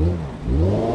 Mm-hmm.